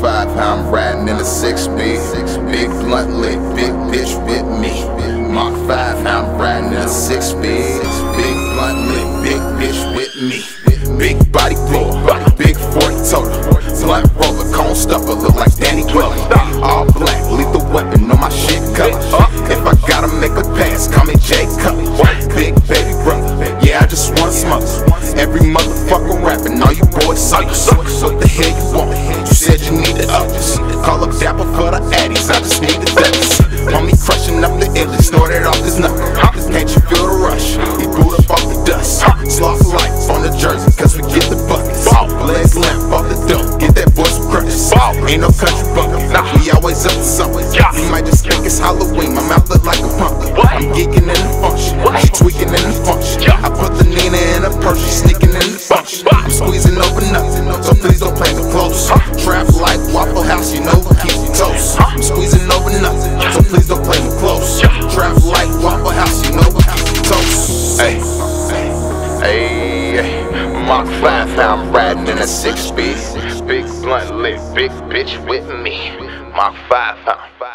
Five, how I'm riding in a six B. Big blunt lit, big bitch with me. Mach five, how I'm riding in a six B. Big blunt lit, big bitch with me. Big body blow, big 40 total. Blunt roller, cone stuffer, look like Danny Glover. All black, lethal weapon on my shit color. If I gotta make a pass, call me Jay Cutler. Big baby brother, yeah I just wanna smoke. Every motherfucker rapping, all you the others. Call up Dapper for the addies, I just need the feathers. Homie crushing up the illy, snorted off his knuckle. Can't you feel the rush? He boot up off the dust. Sloth life on the jersey, cause we get the buckets. Legs limp off the dope, get that boy some crutches. Ain't no country bucket, we always up to something. You might just think it's Halloween, my mouth look like a pumpkin. I'm geeking in the function, she tweaking in the function. I put the Nina in a purse, she sneaking in the function. I'm squeezing over nothing, so please don't play me close. Trap like Waffle House, you know keep it toast. I'm squeezing over nothing, so please don't play me close. Trap like Waffle House, you know keep it. Hey, hey, hey. Mach 5, now I'm riding in a 6 speed. Big blunt lit, big bitch with me. Mach 5, huh?